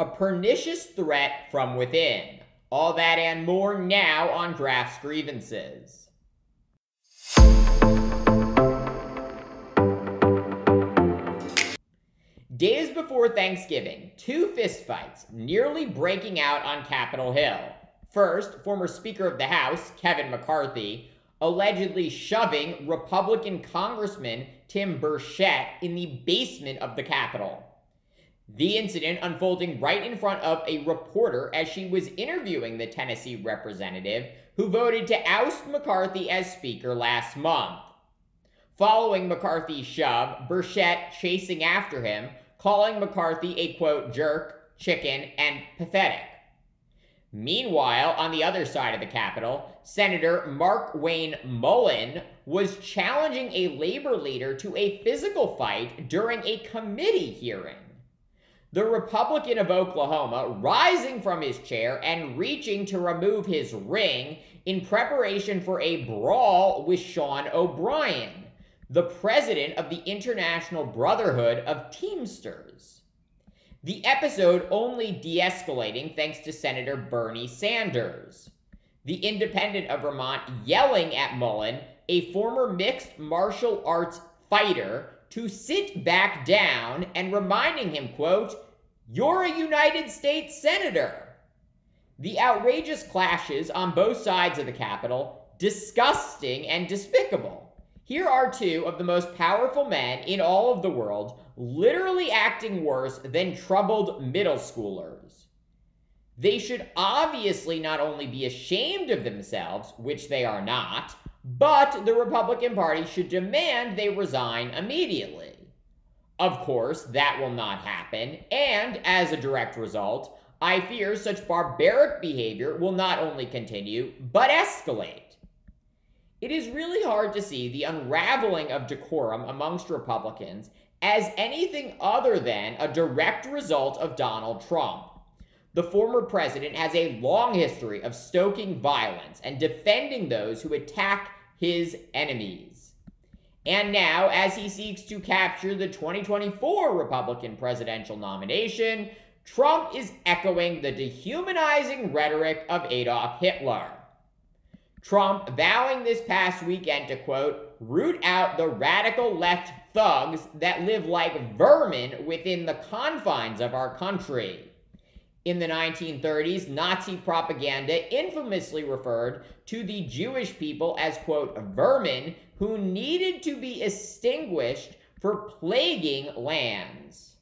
A pernicious threat from within. All that and more now on Graf's Grievances. Days before Thanksgiving, two fistfights nearly breaking out on Capitol Hill. First, former Speaker of the House, Kevin McCarthy, allegedly shoving Republican Congressman Tim Burchett in the basement of the Capitol. The incident unfolding right in front of a reporter as she was interviewing the Tennessee representative who voted to oust McCarthy as Speaker last month. Following McCarthy's shove, Burchett chasing after him, calling McCarthy a quote, jerk, chicken, and pathetic. Meanwhile, on the other side of the Capitol, Senator Mark Wayne Mullin was challenging a labor leader to a physical fight during a committee hearing. The Republican of Oklahoma rising from his chair and reaching to remove his ring in preparation for a brawl with Sean O'Brien, the president of the International Brotherhood of Teamsters. The episode only de escalating thanks to Senator Bernie Sanders. The Independent of Vermont yelling at Mullin, a former mixed martial arts fighter, to sit back down and reminding him, quote, You're a United States Senator. The outrageous clashes on both sides of the Capitol, disgusting and despicable. Here are two of the most powerful men in all of the world, literally acting worse than troubled middle schoolers. They should obviously not only be ashamed of themselves, which they are not, but the Republican Party should demand they resign immediately. Of course, that will not happen, and as a direct result, I fear such barbaric behavior will not only continue, but escalate. It is really hard to see the unraveling of decorum amongst Republicans as anything other than a direct result of Donald Trump. The former president has a long history of stoking violence and defending those who attack his enemies. And now, as he seeks to capture the 2024 Republican presidential nomination, Trump is echoing the dehumanizing rhetoric of Adolf Hitler. Trump vowing this past weekend to quote, root out the radical left thugs that live like vermin within the confines of our country. In the 1930s, Nazi propaganda infamously referred to the Jewish people as, quote, vermin who needed to be extinguished for plaguing lands.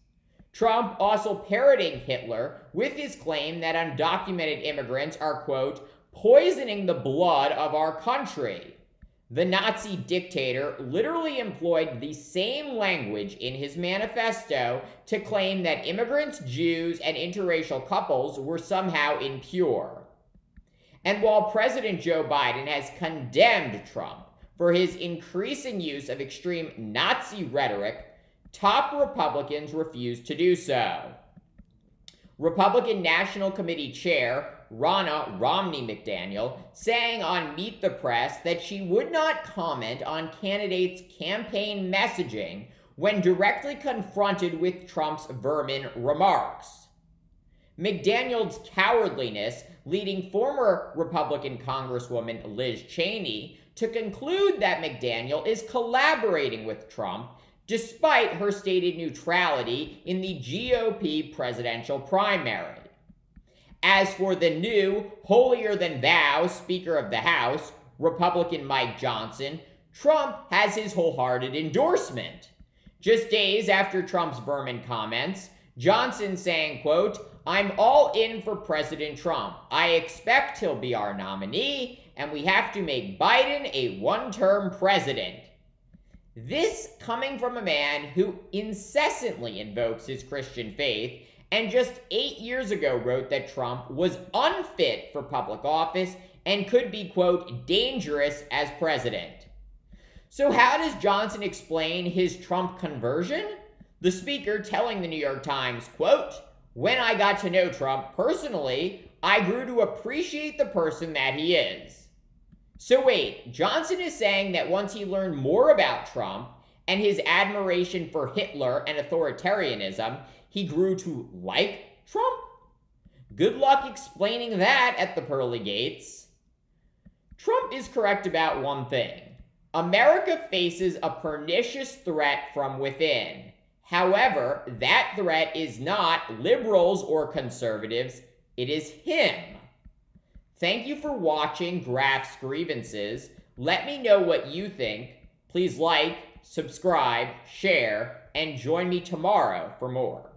Trump also parroting Hitler with his claim that undocumented immigrants are, quote, poisoning the blood of our country. The Nazi dictator literally employed the same language in his manifesto to claim that immigrants, Jews, and interracial couples were somehow impure. And while President Joe Biden has condemned Trump for his increasing use of extreme Nazi rhetoric, top Republicans refuse to do so. Republican National Committee Chair Ronna Romney McDaniel saying on Meet the Press that she would not comment on candidates' campaign messaging when directly confronted with Trump's vermin remarks. McDaniel's cowardliness leading former Republican Congresswoman Liz Cheney to conclude that McDaniel is collaborating with Trump despite her stated neutrality in the GOP presidential primary. As for the new, holier than thou Speaker of the House, Republican Mike Johnson, Trump has his wholehearted endorsement. Just days after Trump's vermin comments, Johnson saying, quote, I'm all in for President Trump. I expect he'll be our nominee, and we have to make Biden a one term president. This coming from a man who incessantly invokes his Christian faith and just eight years ago wrote that Trump was unfit for public office and could be, quote, dangerous as president. So, how does Johnson explain his Trump conversion? The speaker telling the New York Times, quote, when I got to know Trump personally, I grew to appreciate the person that he is. So, wait, Johnson is saying that once he learned more about Trump and his admiration for Hitler and authoritarianism, he grew to like Trump? Good luck explaining that at the pearly gates. Trump is correct about one thing. America faces a pernicious threat from within. However, that threat is not liberals or conservatives, it is him. Thank you for watching Graf's Grievances. Let me know what you think. Please like, subscribe, share, and join me tomorrow for more.